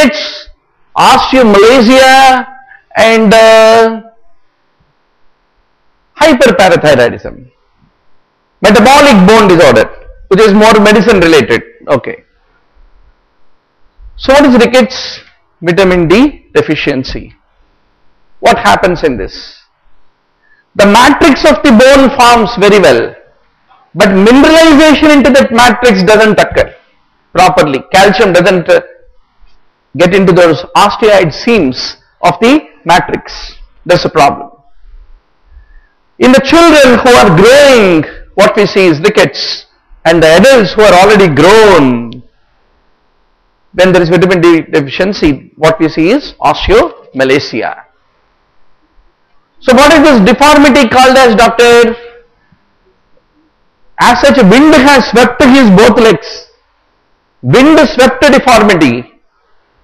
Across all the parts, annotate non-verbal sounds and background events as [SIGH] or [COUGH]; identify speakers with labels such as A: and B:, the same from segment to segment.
A: rickets, osteomalacia and uh, hyperparathyroidism. Metabolic bone disorder which is more medicine related. Okay. So what is rickets? Vitamin D deficiency. What happens in this? The matrix of the bone forms very well, but mineralization into that matrix doesn't occur properly. Calcium doesn't uh, get into those osteoid seams of the matrix. That's a problem. In the children who are growing, what we see is rickets, and the adults who are already grown, when there is vitamin D deficiency, what we see is osteomalacia. So what is this deformity called as doctor? As such wind has swept his both legs. Wind swept deformity,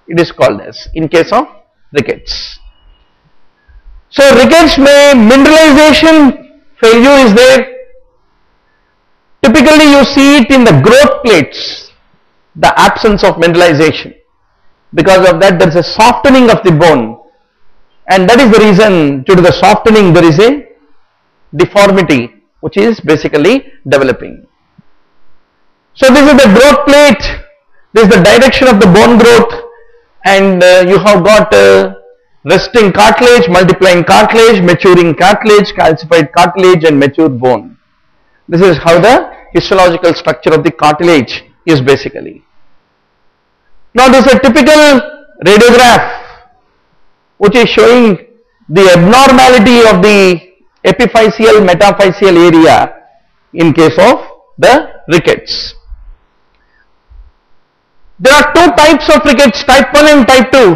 A: it is called as in case of rickets. So rickets may mineralization failure is there. Typically you see it in the growth plates, the absence of mineralization. Because of that there is a softening of the bone and that is the reason due to the softening there is a deformity which is basically developing. So this is the growth plate, this is the direction of the bone growth and uh, you have got uh, resting cartilage, multiplying cartilage, maturing cartilage, calcified cartilage and mature bone. This is how the histological structure of the cartilage is basically. Now this is a typical radiograph which is showing the abnormality of the epiphyseal metaphyseal area in case of the rickets. There are two types of rickets, type 1 and type 2.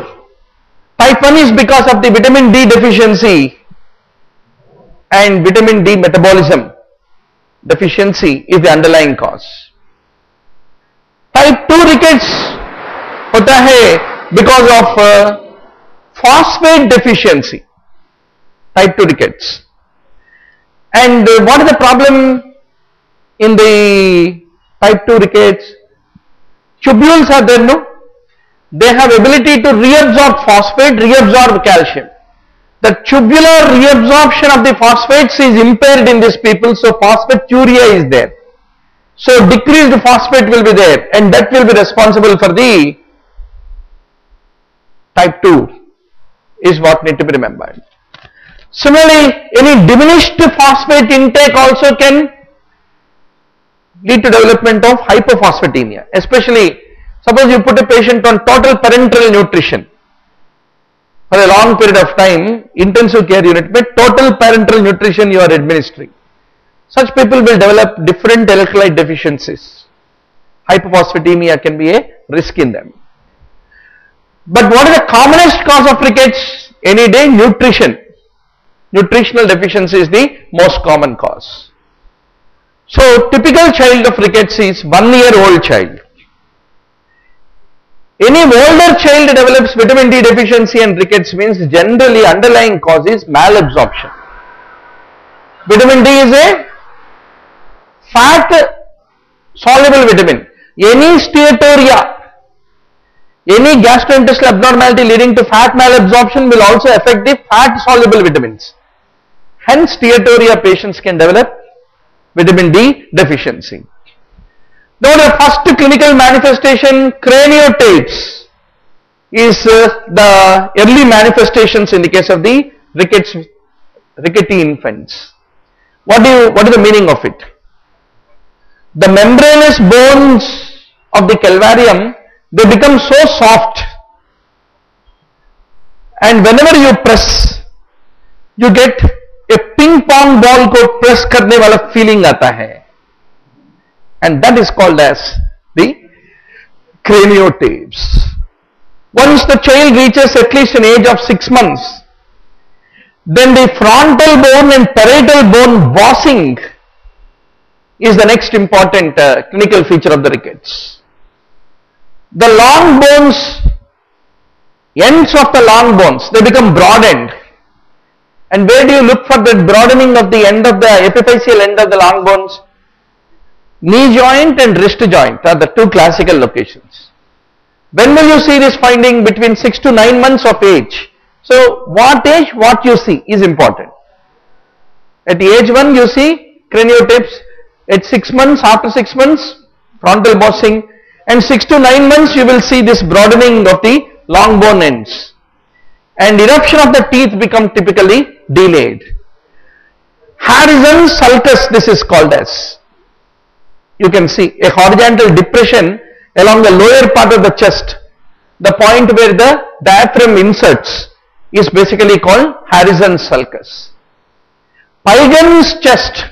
A: Type 1 is because of the vitamin D deficiency and vitamin D metabolism deficiency is the underlying cause. Type 2 rickets hota hai because of uh, phosphate deficiency. Type 2 rickets. And uh, what is the problem in the type 2 rickets? Tubules are there, no? They have ability to reabsorb phosphate, reabsorb calcium. The tubular reabsorption of the phosphates is impaired in these people, so phosphaturia is there. So decreased phosphate will be there and that will be responsible for the type 2 is what need to be remembered. Similarly, any diminished phosphate intake also can lead to development of hypophosphatemia. Especially, suppose you put a patient on total parenteral nutrition for a long period of time, intensive care unit, but total parenteral nutrition you are administering. Such people will develop different electrolyte deficiencies. Hypophosphatemia can be a risk in them. But what is the commonest cause of rickets? Any day nutrition. Nutritional deficiency is the most common cause. So typical child of rickets is one year old child. Any older child develops vitamin D deficiency and rickets means generally underlying cause is malabsorption. Vitamin D is a fat soluble vitamin. Any steatorrhea any gastrointestinal abnormality leading to fat malabsorption will also affect the fat soluble vitamins. Hence, steatorrhea patients can develop vitamin D deficiency. Now, the first clinical manifestation craniotabes is uh, the early manifestations in the case of the rickets, rickety infants. What do you, what is the meaning of it? The membranous bones of the calvarium they become so soft and whenever you press you get pong ball को press करने वाला feeling आता है। And that is called as craniotabes once the child reaches at least an age of six months then the frontal bone and parietal bone bossing is the next important clinical feature of the rickets the long bones ends of the long bones they become broad and And where do you look for that broadening of the end of the epiphyseal end of the long bones? Knee joint and wrist joint are the two classical locations. When will you see this finding? Between 6 to 9 months of age. So what age, what you see is important. At the age 1 you see craniotabes, at 6 months, after 6 months, frontal bossing and 6 to 9 months you will see this broadening of the long bone ends and eruption of the teeth become typically delayed. Harrison sulcus this is called as. You can see a horizontal depression along the lower part of the chest. The point where the diaphragm inserts is basically called Harrison sulcus. Pigeon's chest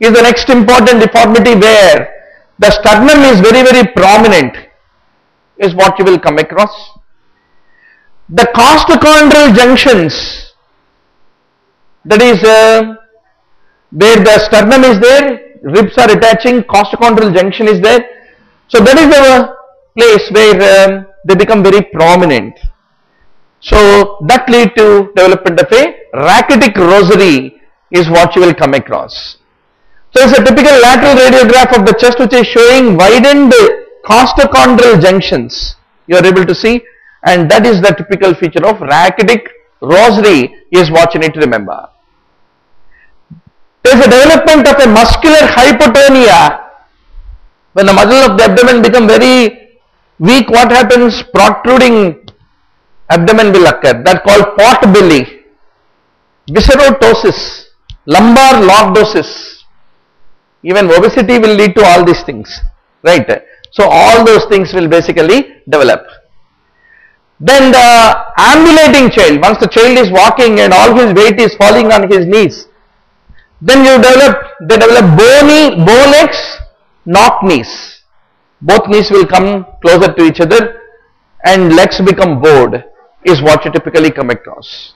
A: is the next important deformity where the sternum is very very prominent is what you will come across. The costochondral junctions that is uh, where the sternum is there, ribs are attaching, costochondral junction is there. So that is the place where um, they become very prominent. So that lead to development of a rachitic rosary is what you will come across. So it's a typical lateral radiograph of the chest which is showing widened costochondral junctions. You are able to see and that is the typical feature of rachitic rosary is what you need to remember. There is a development of a muscular hypotonia. When the muscle of the abdomen become very weak, what happens? Protruding abdomen will occur. That called pot belly. Visceroptosis, lumbar lordosis. Even obesity will lead to all these things. Right? So all those things will basically develop. Then the ambulating child, once the child is walking and all his weight is falling on his knees, then you develop, they develop bony, bow legs, knock knees. Both knees will come closer to each other and legs become bowed is what you typically come across.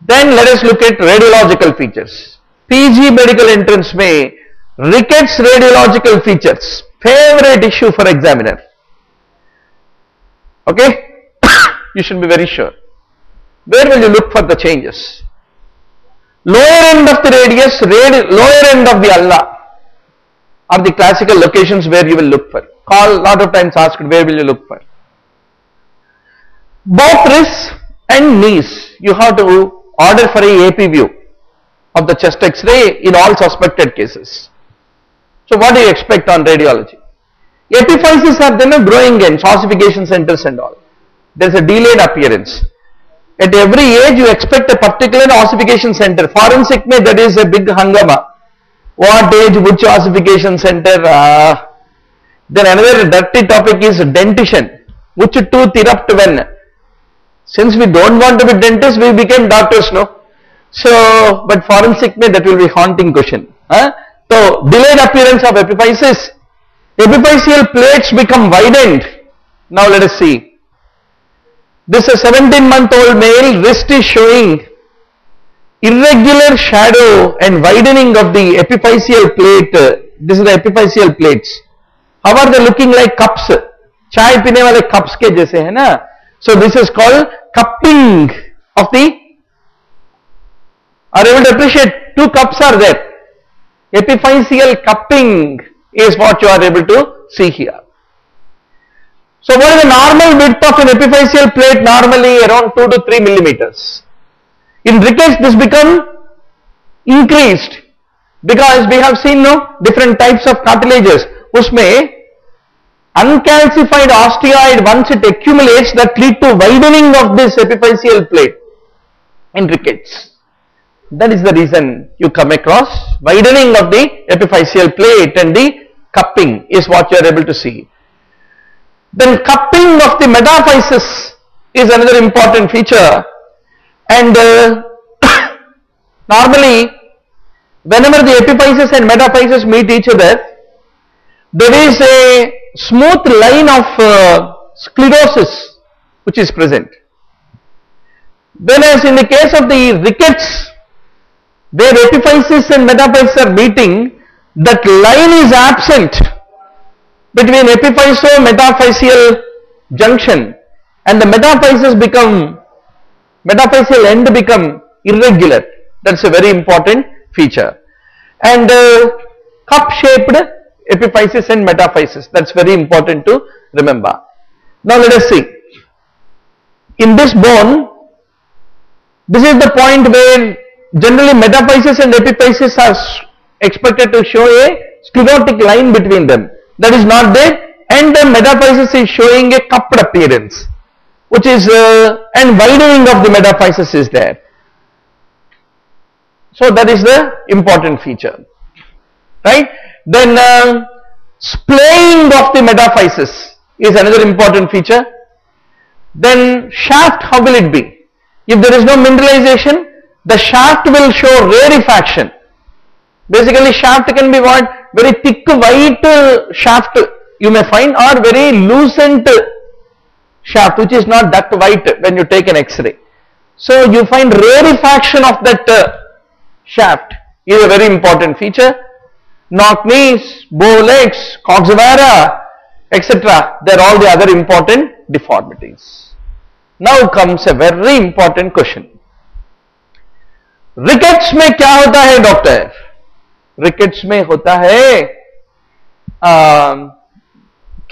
A: Then let us look at radiological features. PG medical entrance may rickets radiological features, favorite issue for examiner. Okay, [COUGHS] you should be very sure. Where will you look for the changes? lower end of the radius, lower end of the ulna are the classical locations where you will look for. Call lot of times asked where will you look for. Both wrists and knees you have to order for a AP view of the chest x-ray in all suspected cases. So what do you expect on radiology? Epiphyses are then growing ends, ossification centers and all. There is a delayed appearance. At every age you expect a particular ossification center. Forensic may that is a big hangama. What age, which ossification center? Uh, then another dirty topic is dentition. Which tooth erupt when? Since we don't want to be dentists, we became doctors, no? So, but forensic may that will be haunting question. Huh? So, delayed appearance of epiphysis. Epiphyseal plates become widened. Now let us see. This is a 17 month old male, wrist is showing irregular shadow and widening of the epiphyseal plate. This is the epiphyseal plates. How are they looking like cups? चाय पीने वाले cups के जैसे है ना So this is called cupping of the are able to appreciate two cups are there. Epiphyseal cupping is what you are able to see here. So what is the normal width of an epiphyseal plate? Normally around 2 to 3 millimeters. In rickets this become increased because we have seen no different types of cartilages. Usme uncalcified osteoid once it accumulates that lead to widening of this epiphyseal plate in rickets. That is the reason you come across widening of the epiphyseal plate and the cupping is what you are able to see. Then cupping of the metaphysis is another important feature and uh, [COUGHS] normally whenever the epiphysis and metaphysis meet each other there is a smooth line of uh, sclerosis which is present. Whereas in the case of the rickets where epiphysis and metaphysis are meeting that line is absent between epiphyso-metaphyseal junction and the metaphysis become, metaphyseal end become irregular. That's a very important feature. And uh, cup shaped epiphysis and metaphysis, that's very important to remember. Now let us see. In this bone, this is the point where generally metaphysis and epiphysis are expected to show a sclerotic line between them. That is not there and the metaphysis is showing a cupped appearance which is uh, and widening of the metaphysis is there. So that is the important feature. Right? Then uh, splaying of the metaphysis is another important feature. Then shaft, how will it be? If there is no mineralization, the shaft will show rarefaction. Basically shaft can be what? Very thick white shaft you may find or very lucent shaft which is not that white when you take an x-ray. So you find rarefaction of that uh, shaft is a very important feature. Knock knees, bow legs, coxa vara, etc. They are all the other important deformities. Now comes a very important question. Rickets में क्या होता है doctor rickets में होता है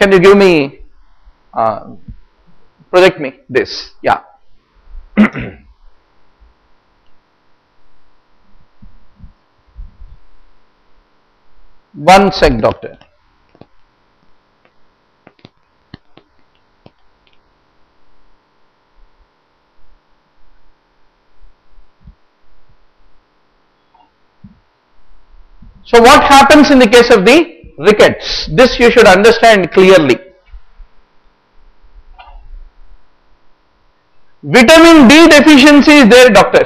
A: can you give me project me this या one sec, doctor. So what happens in the case of the rickets? This you should understand clearly. Vitamin D deficiency is there doctor.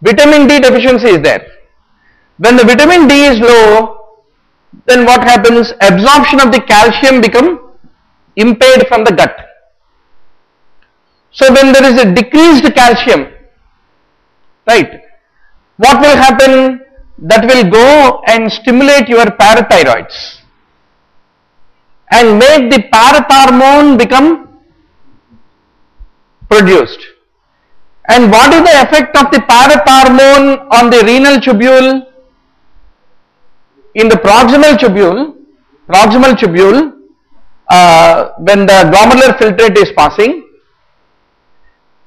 A: Vitamin D deficiency is there. When the vitamin D is low, then what happens? Absorption of the calcium become impaired from the gut. So when there is a decreased calcium, right, what will happen? That will go and stimulate your parathyroids and make the parathormone become produced. And what is the effect of the parathormone on the renal tubule? In the proximal tubule, proximal tubule, uh, when the glomerular filtrate is passing,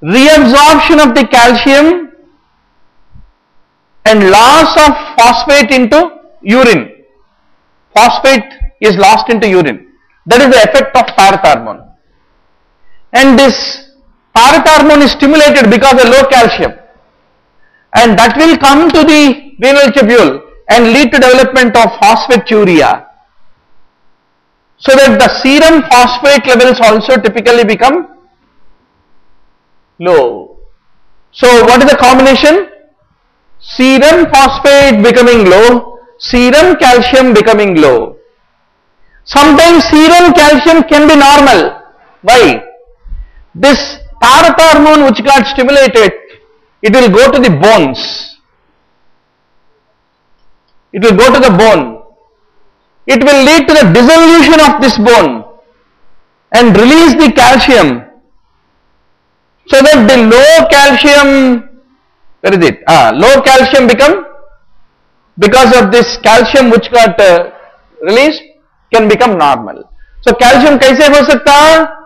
A: reabsorption of the calcium and loss of phosphate into urine. Phosphate is lost into urine. That is the effect of parathormone. And this parathormone is stimulated because of low calcium. And that will come to the renal tubule and lead to development of phosphaturia. So that the serum phosphate levels also typically become low. So what is the combination? Serum phosphate becoming low, serum calcium becoming low. Sometimes serum calcium can be normal. Why? This parathormone which got stimulated, it will go to the bones. It will go to the bone. It will lead to the dissolution of this bone and release the calcium so that the low calcium where is it? Ah, low calcium become because of this calcium which got uh, released can become normal. So calcium कैसे हो सकता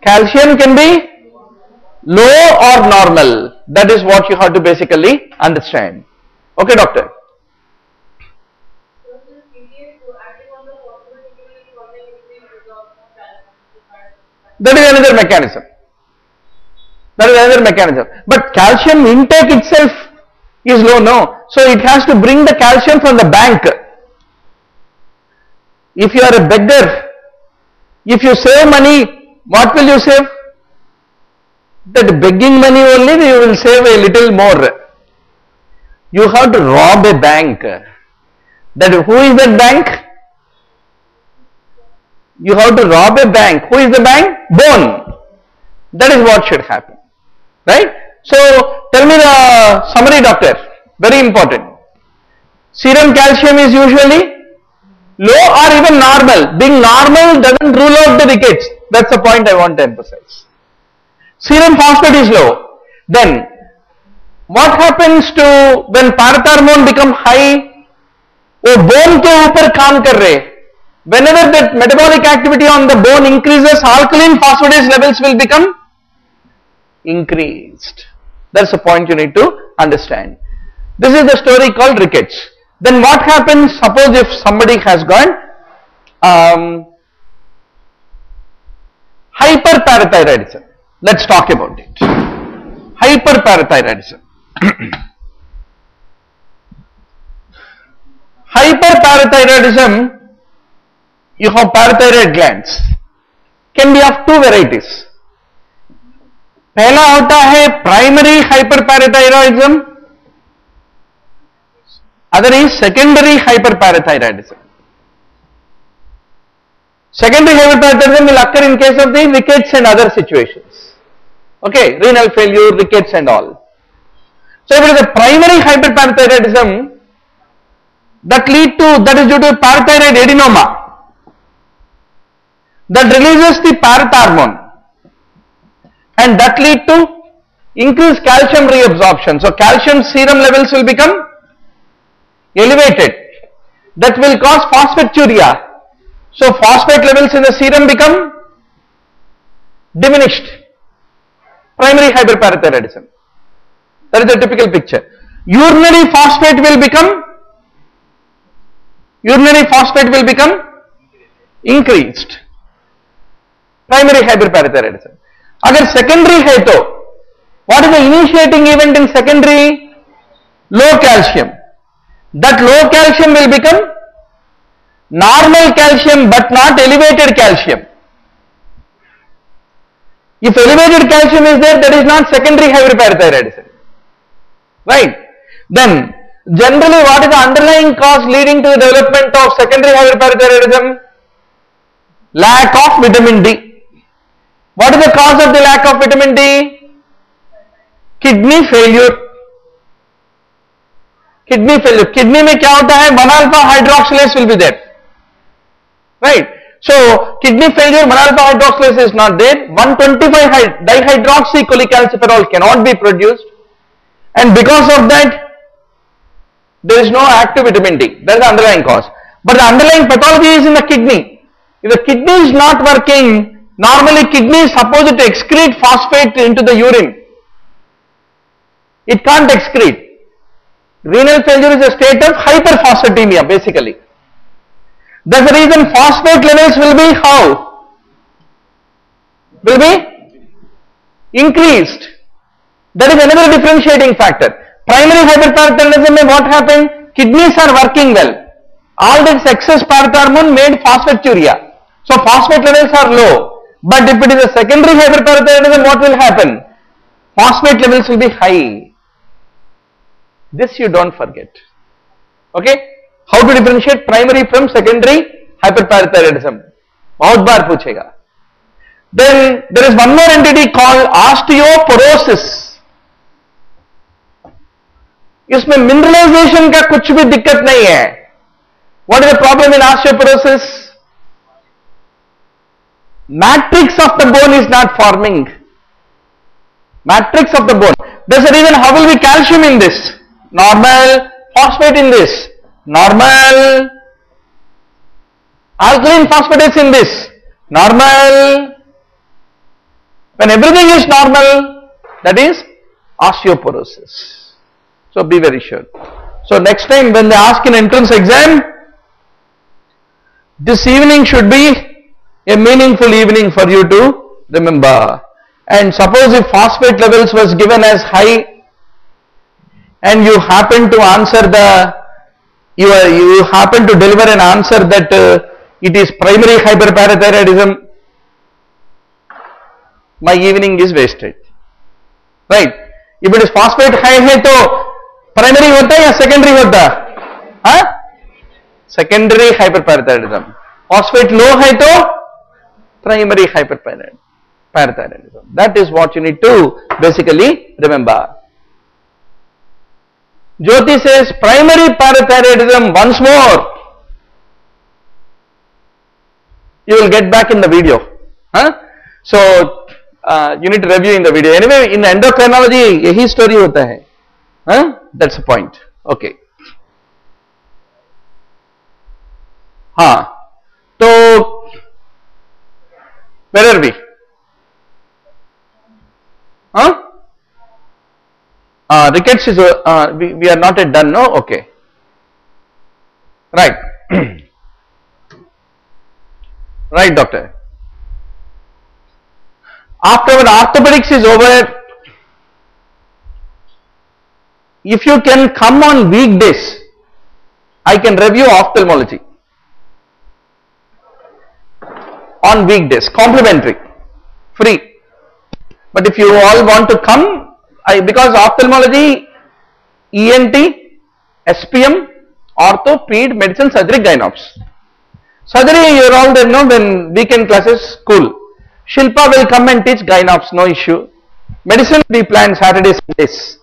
A: Calcium can be low or normal. That is what you have to basically understand. Okay, doctor.
B: So this period to acting on the possibility is causing increased absorption of calcium.
A: That is another mechanism. That is another mechanism. But calcium intake itself is low, no. So it has to bring the calcium from the bank. If you are a beggar, if you save money, what will you save? That begging money only you will save a little more. You have to rob a bank. That who is that bank? You have to rob a bank. Who is the bank? Bone. That is what should happen Right? So tell me the summary doctor. Very important. Serum calcium is usually low or even normal. Being normal doesn't rule out the rickets. That's the point I want to emphasize. Serum phosphate is low. Then what happens to when parathormone become high वो bone के ऊपर काम कर रहे whenever that metabolic activity on the bone increases, alkaline phosphatase levels will become increased. That's the point you need to understand. This is the story called rickets. Then what happens? Suppose if somebody has got um, hyperparathyroidism. Let's talk about it. Hyperparathyroidism. [CLEARS THROAT] Hyperparathyroidism, you have parathyroid glands, can be of two varieties. पहला होता है primary hyperparathyroidism other is secondary hyperparathyroidism secondary hyperparathyroidism will occur in case of the rickets and other situations okay renal failure rickets and all so it is a primary hyperparathyroidism that lead to that is due to parathyroid adenoma that releases the parathormone and that lead to increased calcium reabsorption. So calcium serum levels will become elevated. That will cause phosphaturia. So phosphate levels in the serum become diminished. Primary hyperparathyroidism. That is the typical picture. Urinary phosphate will become urinary phosphate will become increased. Primary hyperparathyroidism. अगर secondary है तो what is the initiating event in secondary? Low calcium. That low calcium will become normal calcium but not elevated calcium. If elevated calcium is there, that is not secondary hyperparathyroidism. Right? Then, generally what is the underlying cause leading to the development of secondary hyperparathyroidism? Lack of vitamin D. What is the cause of the lack of vitamin D? Kidney failure. Kidney failure. Kidney में क्या होता है? 1 alpha hydroxylase will be there. Right? So, kidney failure, 1 alpha hydroxylase is not there. 125 hy- dihydroxycholecalciferol cannot be produced. And because of that, there is no active vitamin D. That is the underlying cause. But the underlying pathology is in the kidney. If the kidney is not working, normally kidney is supposed to excrete phosphate into the urine. It can't excrete. Renal failure is a state of hyperphosphatemia basically. That's the reason phosphate levels will be how? Will be increased. That is another differentiating factor. Primary hyperparathyroidism what happened? Kidneys are working well. All this excess parathormone made phosphaturia. So phosphate levels are low. But if it is a secondary hyperparathyroidism, what will happen? Phosphate levels will be high. This you don't forget. Okay? How to differentiate primary from secondary hyperparathyroidism? बहुत बार पूछेगा. Then there is one more entity called osteoporosis. इसमें mineralisation का कुछ भी दिक्कत नहीं है what is the problem in osteoporosis matrix of the bone is not forming. Matrix of the bone. There's a reason how will be calcium in this? Normal phosphate in this. Normal alkaline phosphatase in this. Normal. When everything is normal that is osteoporosis. So be very sure. So next time when they ask in entrance exam this evening should be a meaningful evening for you to remember. And suppose if phosphate levels was given as high and you happen to answer the, you, are, you happen to deliver an answer that uh, it is primary hyperparathyroidism, my evening is wasted. Right? If it is phosphate high है तो primary होता है या secondary होता है secondary हाइपरपैराथायरिज्म phosphate लो है तो primary hyperparathyroidism that is what you need to basically remember jyoti says primary parathyroidism once more you will get back in the video huh? so uh, you need to review in the video anyway in endocrinology यही story होता है huh? that's the point okay हाँ So, where are we? Huh? Uh, rickets is, uh, uh, we, we are not yet done, no? Okay. Right. [CLEARS THROAT] right, doctor. After when orthopedics is over, if you can come on weekdays, I can review ophthalmology on weekdays, complimentary, free. But if you all want to come, I because ophthalmology, ENT, SPM, ortho, ped, medicine, surgery, gynops. Surgery, you all there, no, when weekend classes, cool. Shilpa will come and teach gynops, no issue. Medicine we plan Saturdays, Sundays,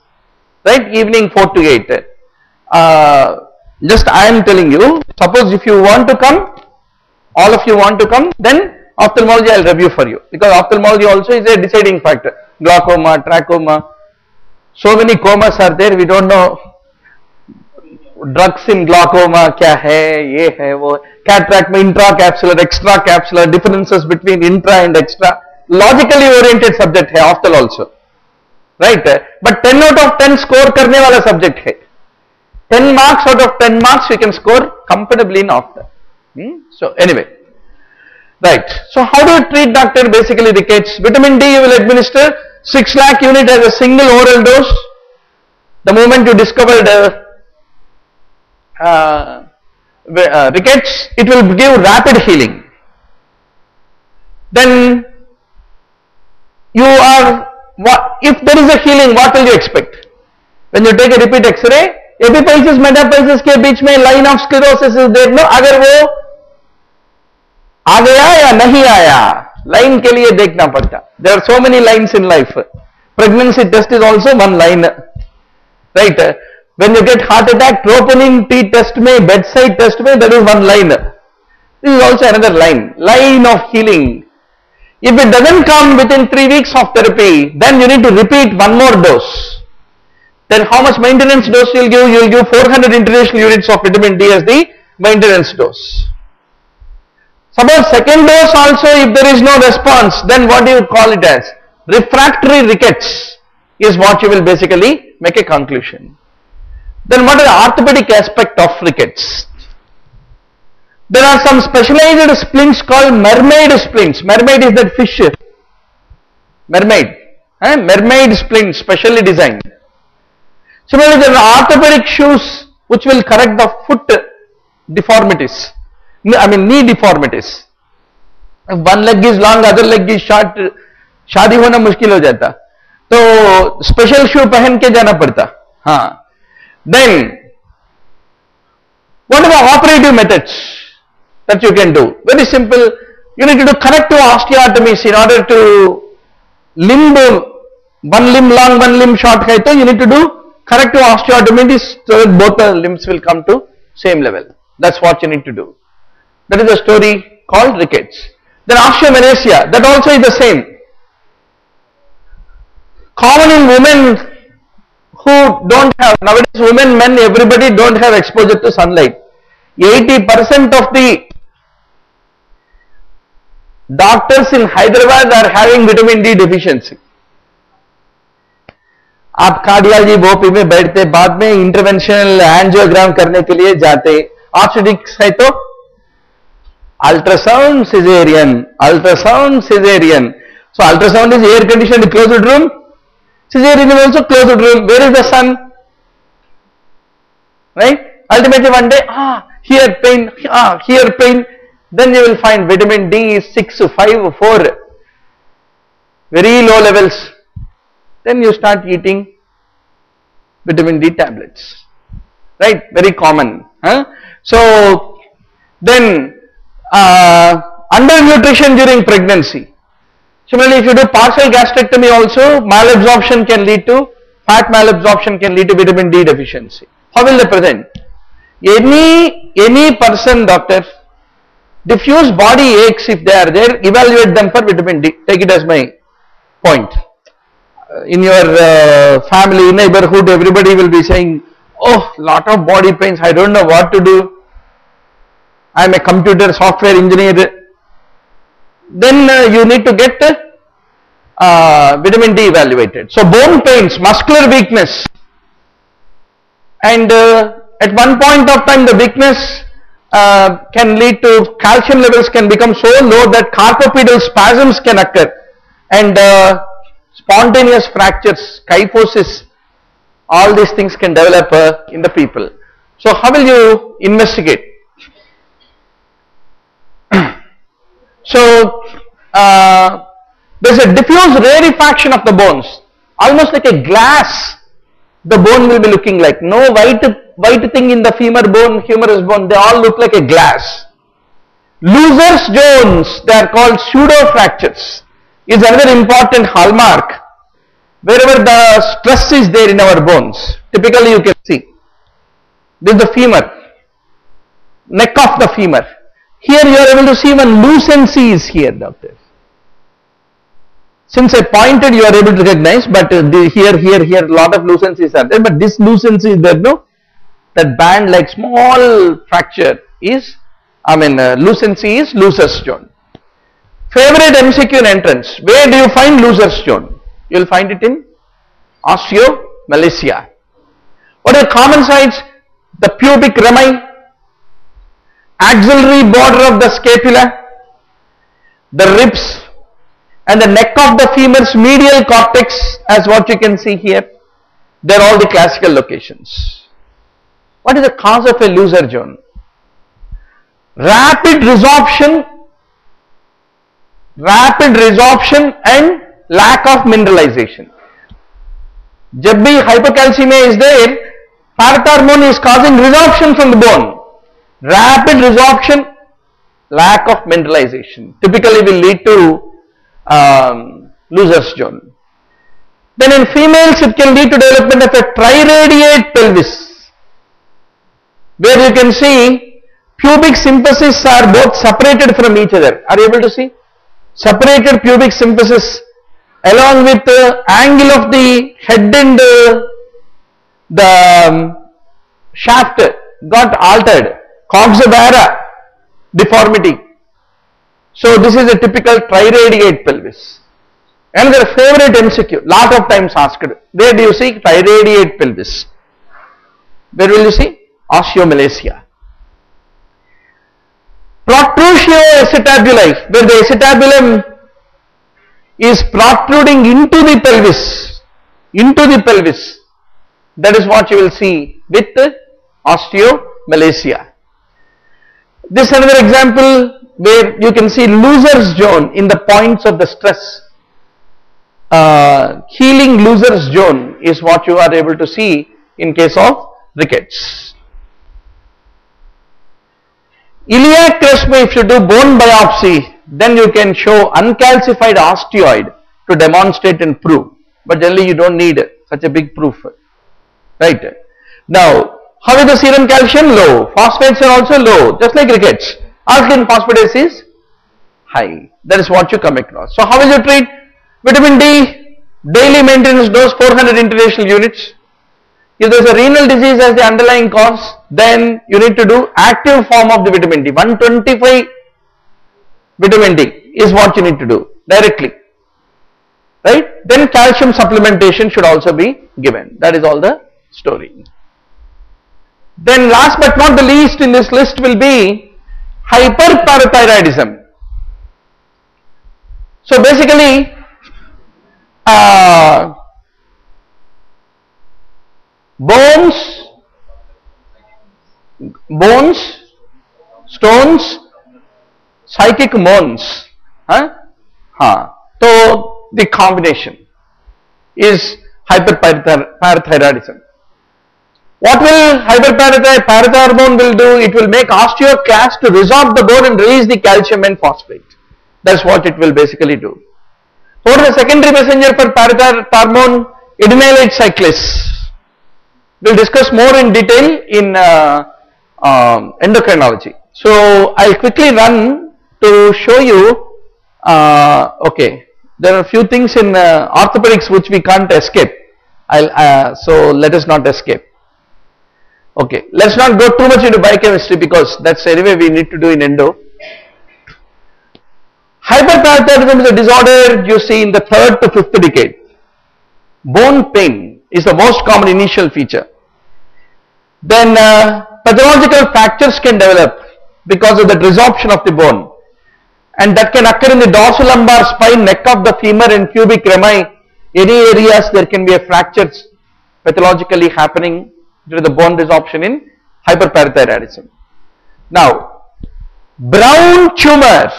A: right, evening 4 to 8. Uh, just I am telling you, suppose if you want to come, all of you want to come then ophthalmology I will review for you. Because ophthalmology also is a deciding factor. Glaucoma, trachoma. So many comas are there we don't know. Drugs in glaucoma kya hai ye hai wo cataract intracapsular extracapsular differences between intra and extra. Logically oriented subject hai optal also. Right? But 10 out of 10 score karne wala subject hai. 10 marks out of 10 marks we can score comfortably in optal Hmm? So, anyway, right. So, how do you treat doctor? Basically the dictates vitamin D you will administer. 6 lakh unit as a single oral dose. The moment you discover the uh, uh, rickets it will give rapid healing. Then you are if there is a healing what will you expect? When you take a repeat x-ray epiphysis metaphysis ke line of sclerosis is there. No agar wo आ गया या नहीं आया line के लिए देखना पड़ता there are so many lines in life pregnancy test is also one line right when you get heart attack troponin t test में bedside test में that is one line this is also another line line of healing if it doesn't come within 3 weeks of therapy then you need to repeat one more dose then how much maintenance dose you'll give you'll give 400 international units of vitamin D as the maintenance dose suppose second dose also if there is no response then what do you call it as refractory rickets is what you will basically make a conclusion then what is the orthopedic aspect of rickets? There are some specialized splints called mermaid splints. Mermaid is that fish. Mermaid. Eh? Mermaid splint specially designed. Similarly, there are orthopedic shoes which will correct the foot deformities. I mean knee deformities. One leg is long, other leg is short. शादी होना मुश्किल हो जाता। तो special शू पहन के जाना पड़ता। हाँ। Then one of operative methods that you can do very simple you need to do connect to osteotomies in order to limb one limb long one limb short है तो you need to do connect to osteotomy both limbs will come to same level that's what you need to do that is a story called rickets then osteomalacia that also is the same common in women who don't have nowadays women men everybody don't have exposure to sunlight 80% of the doctors in hyderabad are having vitamin d deficiency आप cardiology बोपी में बैठते बाद में interventional angiogram करने के लिए जाते ऑप्शनिक्स है तो ultrasound cesarean, ultrasound cesarean. So ultrasound is air conditioned closed room, cesarean is also closed room. Where is the sun? Right? Ultimately one day, ah, here pain, ah, here pain. Then you will find vitamin D is 6, 5, 4, very low levels. Then you start eating vitamin D tablets, right? Very common. Huh? So then uh, undernutrition during pregnancy. Similarly, if you do partial gastrectomy also, malabsorption can lead to, fat malabsorption can lead to vitamin D deficiency. How will they present? Any, any person, doctor, diffuse body aches if they are there, evaluate them for vitamin D. Take it as my point. Uh, In your uh, family, neighborhood, everybody will be saying, oh, lot of body pains, I don't know what to do. I am a computer software engineer, then uh, you need to get uh, vitamin D evaluated. So bone pains, muscular weakness, and uh, at one point of time the weakness uh, can lead to calcium levels can become so low that carpopedal spasms can occur and uh, spontaneous fractures, kyphosis, all these things can develop uh, in the people. So how will you investigate? So uh, there's a diffuse rarefaction of the bones, almost like a glass. The bone will be looking like no white white thing in the femur bone, humerus bone. They all look like a glass. Looser's zones, they are called pseudo fractures, is another important hallmark. Wherever the stress is there in our bones, typically you can see. This is the femur, neck of the femur. Here you are able to see one lucency is here, doctor. Since I pointed, you are able to recognize, but uh, the, here, here, here, lot of lucencies are there, but this lucency is there, no? That band like small fracture is, I mean, uh, lucency is Looser's zones. Favorite MCQ entrance, where do you find Looser's zones? You will find it in osteomalacia. What are common sites? The pubic rami, axillary border of the scapula, the ribs and the neck of the femur's medial cortex as what you can see here. They are all the classical locations. What is the cause of a Looser zone? Rapid resorption, rapid resorption and lack of mineralization. Jabbi hypocalcemia is there, parathormone is causing resorption from the bone. Rapid resorption, lack of mineralization typically will lead to um, Looser's zones. Then in females it can lead to development of a triradiate pelvis where you can see pubic symphysis are both separated from each other. Are you able to see? Separated pubic symphysis along with the angle of the head and uh, the um, shaft got altered. Coxavara uh, deformity. So this is a typical triradiate pelvis. Another favorite MCQ, lot of times asked, where do you see triradiate pelvis? Where will you see? Osteomalacia. Protrusio acetabuli, where the acetabulum is protruding into the pelvis, into the pelvis. That is what you will see with osteomalacia. This is another example where you can see Looser's zone in the points of the stress. Uh, healing Looser's zone is what you are able to see in case of rickets. Iliac crest if you do bone biopsy, then you can show uncalcified osteoid to demonstrate and prove. But generally you don't need such a big proof. Right. Now, how is the serum calcium? Low. Phosphates are also low, just like rickets. Alkaline phosphatase is high. That is what you come across. So, how will you treat vitamin D? Daily maintenance dose 400 international units. If there is a renal disease as the underlying cause, then you need to do active form of the vitamin D. 125 vitamin D is what you need to do directly. Right? Then calcium supplementation should also be given. That is all the story. Then last but not the least in this list will be hyperparathyroidism. So basically, uh, bones, bones, stones, psychic moans. Huh? Huh. So the combination is hyperparathyroidism. What will hyperparathyroid will do? It will make osteoclast to resorb the bone and release the calcium and phosphate. That's what it will basically do. What is the secondary messenger for parathyroid? Hormone? Adenylate cyclase. We'll discuss more in detail in uh, um, endocrinology. So I'll quickly run to show you. Uh, okay, there are a few things in uh, orthopedics which we can't escape. I'll, uh, so let us not escape. Okay, let's not go too much into biochemistry because that's anyway we need to do in endo. Hyperparathyroidism is a disorder you see in the third to fifth decade. Bone pain is the most common initial feature. Then uh, pathological fractures can develop because of the resorption of the bone and that can occur in the dorsal lumbar spine, neck of the femur and pubic rami. Any areas there can be a fractures pathologically happening due to the bone resorption in hyperparathyroidism. Now, brown tumor,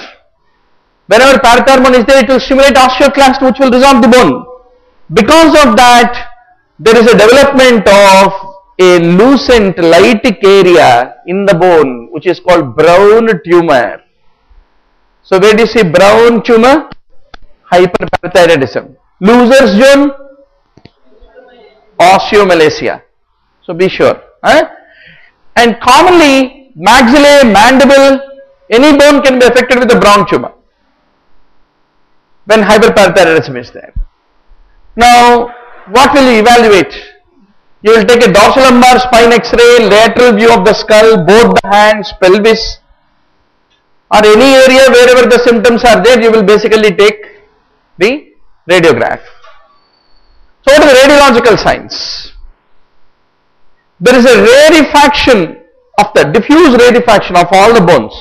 A: whenever parathormone is there, it will stimulate osteoclast which will resorb the bone. Because of that, there is a development of a lucent lytic area in the bone which is called brown tumor. So where do you see brown tumor? Hyperparathyroidism. Looser's zone? Osteomalacia. So be sure. Huh? And commonly maxillae, mandible, any bone can be affected with a brown tumor when hyperparathyroidism is there. Now what will you evaluate? You will take a dorsal dorsolumbar spine x-ray, lateral view of the skull, both the hands, pelvis or any area wherever the symptoms are there you will basically take the radiograph. So what are the radiological signs? There is a rarefaction of the diffuse rarefaction of all the bones.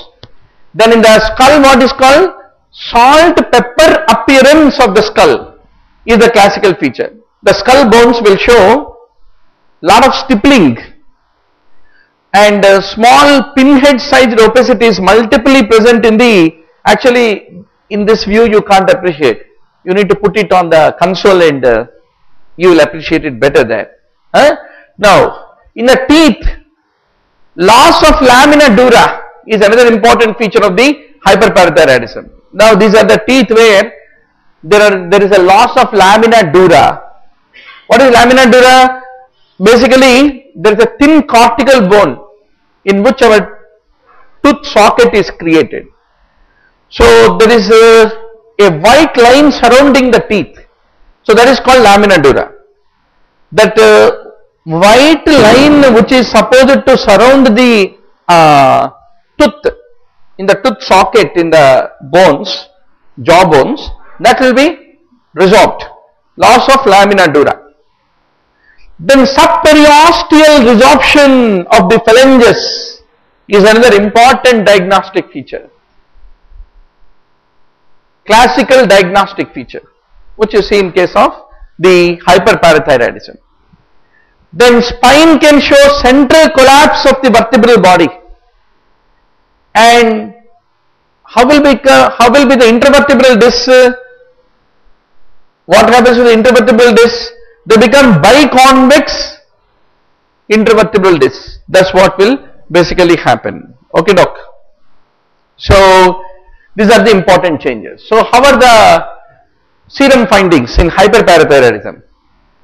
A: Then in the skull what is called salt pepper appearance of the skull is the classical feature. The skull bones will show a lot of stippling and uh, small pinhead sized opacities multiply present in the actually in this view you can't appreciate you need to put it on the console and uh, you will appreciate it better there huh? now in the teeth loss of lamina dura is another important feature of the hyperparathyroidism now these are the teeth where there are there is a loss of lamina dura what is lamina dura basically there is a thin cortical bone in which our tooth socket is created. So there is a, a white line surrounding the teeth. So that is called lamina dura. That uh, white line which is supposed to surround the uh, tooth in the tooth socket in the bones, jaw bones, that will be resolved. Loss of lamina dura. Then subperiosteal resorption of the phalanges is another important diagnostic feature. Classical diagnostic feature which you see in case of the hyperparathyroidism. Then spine can show central collapse of the vertebral body and how will be how will be the intervertebral disc what happens to the intervertebral disc they become biconvex intervertebral discs. That's what will basically happen. Okay, doc. So these are the important changes. So how are the serum findings in hyperparathyroidism?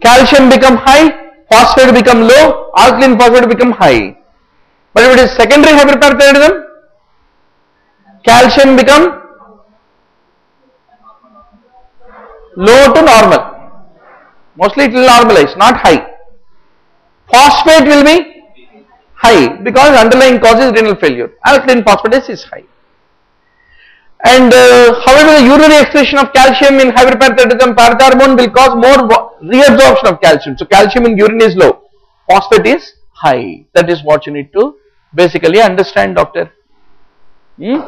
A: Calcium become high, phosphate become low, alkaline phosphate become high. But if it is secondary hyperparathyroidism, calcium become low to normal mostly it will normalize, not high. Phosphate will be high because underlying cause is renal failure. Alkaline phosphatase is high. And uh, however, the urinary excretion of calcium in hyperparathyroidism parathormone will cause more reabsorption of calcium. So, calcium in urine is low, phosphate is high. That is what you need to basically understand, doctor. Hmm?